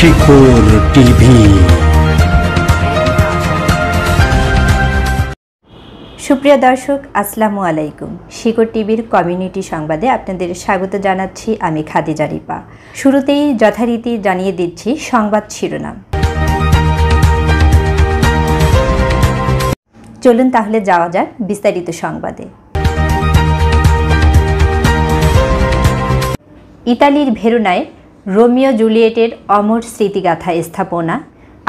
শিকড় টিভি। সুপ্রিয় দর্শক, আসসালামু আলাইকুম। শিকড় টিভির কমিউনিটি সংবাদে আপনাদের স্বাগত জানাচ্ছি আমি খাদিজা রিপা। শুরুতেই যথারীতি জানিয়ে দিচ্ছি সংবাদ শিরোনাম। চলুন তাহলে যাওয়া যাক বিস্তারিত সংবাদে। ইতালির ভেরোনায় রোমিও জুলিয়েটের অমর স্মৃতিগাথা স্থাপনা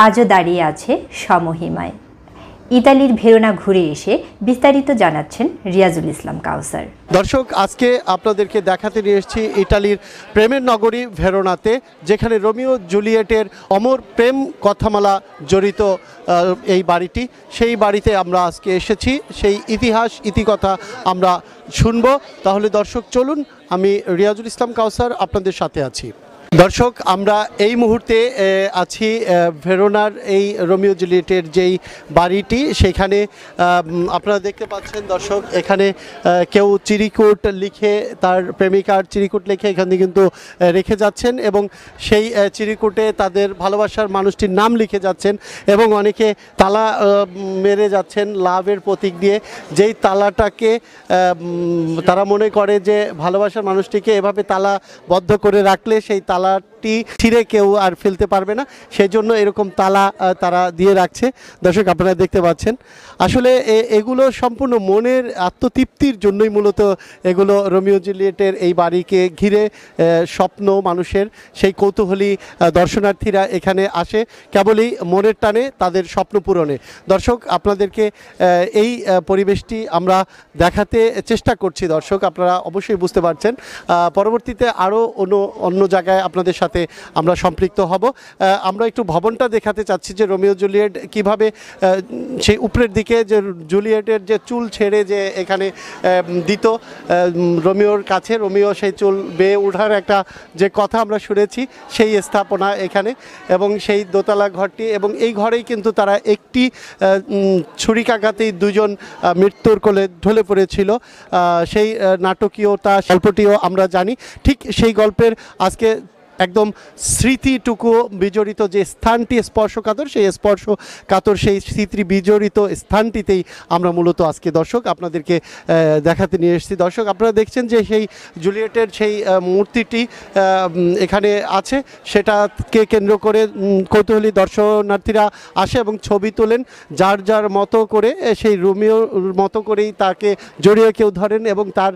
আজও দাঁড়িয়ে আছে সমহিমায়। ইতালির ভেরোনা ঘুরে এসে বিস্তারিত জানাচ্ছেন রিয়াজুল ইসলাম কাউসার। দর্শক, আজকে আপনাদেরকে দেখাতে নিয়ে এসেছি ইটালির প্রেমের নগরী ভেরোনাতে, যেখানে রোমিও জুলিয়েটের অমর প্রেম কথামালা জড়িত এই বাড়িটি। সেই বাড়িতে আমরা আজকে এসেছি, সেই ইতিহাস, ইতিকথা আমরা শুনব। তাহলে দর্শক, চলুন, আমি রিয়াজুল ইসলাম কাউসার আপনাদের সাথে আছি। দর্শক, আমরা এই মুহূর্তে আছি ভেরোনার এই রোমিও জুলিয়েটের যেই বাড়িটি, সেখানে আপনারা দেখতে পাচ্ছেন দর্শক, এখানে কেউ চিরিকুট লিখে, তার প্রেমিকার চিরিকুট লিখে এখানে কিন্তু রেখে যাচ্ছেন এবং সেই চিরিকুটে তাদের ভালোবাসার মানুষটির নাম লিখে যাচ্ছেন এবং অনেকে তালা মেরে যাচ্ছেন লাভের প্রতীক দিয়ে। যেই তালাটাকে তারা মনে করে যে ভালোবাসার মানুষটিকে এভাবে তালা বদ্ধ করে রাখলে সেই কালার তালাটি ছিঁড়ে কেউ আর ফেলতে পারবে না। সেই জন্য এরকম তালা তারা দিয়ে রাখছে। দর্শক, আপনারা দেখতে পাচ্ছেন। আসলে এগুলো সম্পূর্ণ মনের আত্মতৃপ্তির জন্যই মূলত এগুলো রোমিও জুলিয়েটের এই বাড়িকে ঘিরে স্বপ্ন মানুষের, সেই কৌতূহলী দর্শনার্থীরা এখানে আসে। কেবলই মনের টানে তাদের স্বপ্ন পূরণে। দর্শক, আপনাদেরকে এই পরিবেশটি আমরা দেখাতে চেষ্টা করছি। দর্শক, আপনারা অবশ্যই বুঝতে পারছেন। পরবর্তীতে আরও অন্য অন্য জায়গায় আপনাদের সাথে আমরা সম্পৃক্ত হব। আমরা একটু ভবনটা দেখাতে চাচ্ছি যে রোমিও জুলিয়েট কীভাবে সেই উপরের দিকে যে জুলিয়েটের যে চুল ছেড়ে যে এখানে দিত রোমিওর কাছে, রোমিও সেই চুল বেয়ে ওঠার একটা যে কথা আমরা শুনেছি, সেই স্থাপনা এখানে এবং সেই দোতলা ঘরটি এবং এই ঘরেই কিন্তু তারা একটি ছুরিকাঘাতেই দুজন মৃত্যুর কোলে ঢলে পড়েছিল। সেই নাটকীয়তা গল্পটিও আমরা জানি। ঠিক সেই গল্পের আজকে একদম স্মৃতিটুকু বিজড়িত যে স্থানটি স্পর্শকাতর, সেই স্পর্শ কাতর সেই স্মৃতি বিজড়িত স্থানটিতেই আমরা মূলত আজকে দর্শক আপনাদেরকে দেখাতে নিয়ে এসেছি। দর্শক, আপনারা দেখছেন যে সেই জুলিয়েটের সেই মূর্তিটি এখানে আছে। সেটাকে কেন্দ্র করে কৌতূহলী দর্শনার্থীরা আসে এবং ছবি তোলেন। যার যার মতো করে সেই রোমিওর মতো করেই তাকে জড়িয়ে কেউ ধরেন এবং তার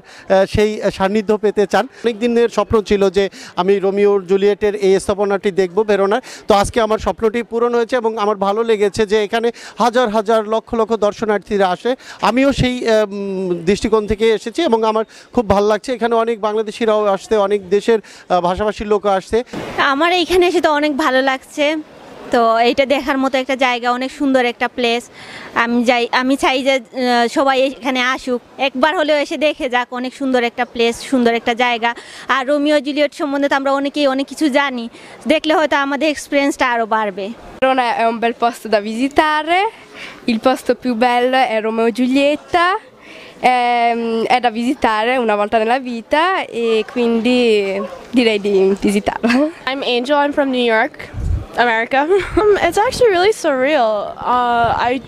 সেই সান্নিধ্য পেতে চান। অনেক দিনের স্বপ্ন ছিল যে আমি রোমিওর জুলিয়েটের এই স্থাপনাটি দেখব বেরোনার। তো আজকে আমার স্বপ্নটি পূরণ হয়েছে এবং আমার ভালো লেগেছে যে এখানে হাজার হাজার লক্ষ লক্ষ দর্শনার্থীরা আসে। আমিও সেই দৃষ্টিকোণ থেকে এসেছি এবং আমার খুব ভালো লাগছে। এখানে অনেক বাংলাদেশিরাও আসতে অনেক দেশের ভাষাভাষীর লোক আসছে। আমার এখানে এসে তো অনেক ভালো লাগছে। তো এইটা দেখার মতো একটা জায়গা অনেক সুন্দর একটা প্লেস আমি যাই আমি চাই যে সবাই এখানে আসুক। একবার হলেও এসে দেখে যাক অনেক সুন্দর একটা প্লেস সুন্দর একটা জায়গা। আর রোমিও জুলিয়েট সম্বন্ধে তো আমরা অনেকেই অনেক কিছু জানি। দেখলে হয়তো আমাদের এক্সপিরিয়েন্সটা আরও বাড়বে। Verona è un bel posto da visitare, il posto più bello è Romeo e Giulietta, ehm, è da visitare una volta nella vita e quindi direi di visitarla. I'm Angel. I'm from New York, America. Um, it's actually really surreal. Uh, I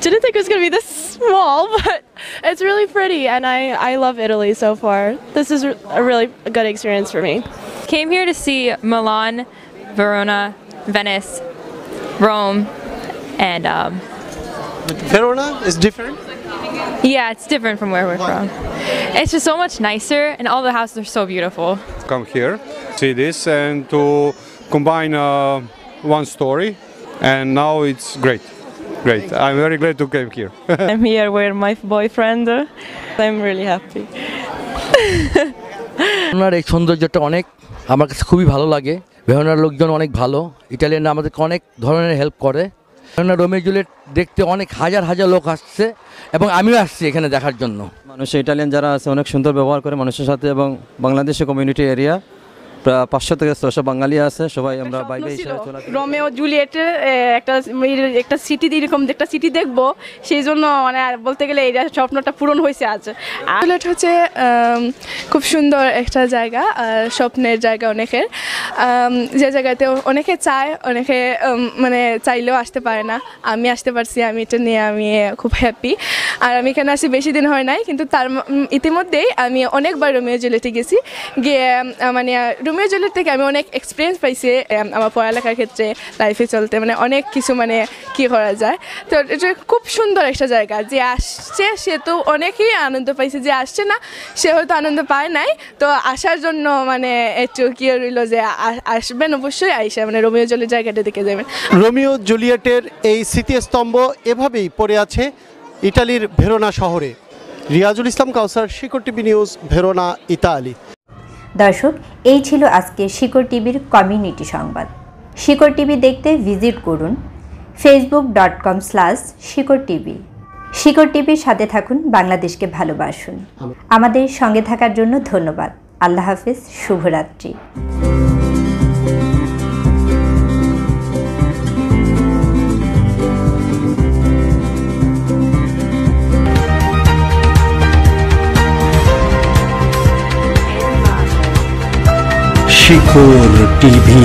didn't think it was going to be this small, but it's really pretty, and I, I love Italy so far. This is a really good experience for me. Came here to see Milan, Verona, Venice, Rome, and um, Verona is different yeah, it's different from where we're from. It's just so much nicer, and all the houses are so beautiful. come here, see this, and to combine uh, one story. And now it's great, great. I'm very glad to come here. I'm here with my boyfriend. I'm really happy. ওনার এই সৌন্দর্যটা অনেক আমার কাছে খুবই ভালো লাগে ভেহনার লোকজন অনেক ভালো ইটালিয়ানরা আমাদেরকে অনেক ধরনের হেল্প করে ভেহনা রোমে জুলিয়েট দেখতে অনেক হাজার হাজার লোক আসছে এবং আমিও আসছি এখানে দেখার জন্য মানুষ ইটালিয়ান যারা আছে অনেক সুন্দর ব্যবহার করে মানুষের সাথে এবং বাংলাদেশের কমিউনিটি এরিয়া পাঁচশো থেকে ছশো বাঙালি আছে সবাই আমরা আসি। রোমেও জুলিয়েটের একটা একটা সিটি এরকম একটা সিটি দেখব সেই জন্য মানে বলতে গেলে এই স্বপ্নটা পূরণ হয়েছে আজ জুলিয়েট হচ্ছে খুব সুন্দর একটা জায়গা আর স্বপ্নের জায়গা অনেকের যে জায়গাতে অনেকে চায়, অনেকে মানে চাইলেও আসতে পারে না। আমি আসতে পারছি, আমি এটা নিয়ে আমি খুব হ্যাপি আর আমি এখানে আসি বেশি দিন হয় নাই, কিন্তু তার ইতিমধ্যেই আমি অনেকবার রোমিও জুলিয়েটে গেছি। গিয়ে মানে রোমিও জুলিয়েট থেকে আমি অনেক এক্সপিরিয়েন্স পাইছি আমার পড়ালেখার ক্ষেত্রে লাইফে চলতে মানে অনেক কিছু মানে কি করা যায়। তো এটা খুব সুন্দর একটা জায়গা, যে আসছে, সে তো অনেকেই আনন্দ পাইছে, যে আসছে না, সে হয়তো আনন্দ পায় নাই। তো আসার জন্য মানে একটু কি রইল যে আসবেন অবশ্যই আইসা মানে রোমিও জলের জায়গাটা দেখে যাবেন। রোমিও জুলিয়েটের এই স্মৃতিস্তম্ভ এভাবেই পড়ে আছে ইটালির ভেরোনা শহরে। Riazul Islam Kausar Shikor TV news Verona Italy. দর্শক এই ছিল আজকে শিকড় টিভির কমিউনিটি সংবাদ। শিকড় টিভি দেখতে ভিজিট করুন Facebook dot com slash Shikor TV. Shikor টিভির সাথে থাকুন বাংলাদেশকে ভালোবাসুন। আমাদের সঙ্গে থাকার জন্য ধন্যবাদ। আল্লাহ হাফিজ শুভরাত্রি। শিখর টিভি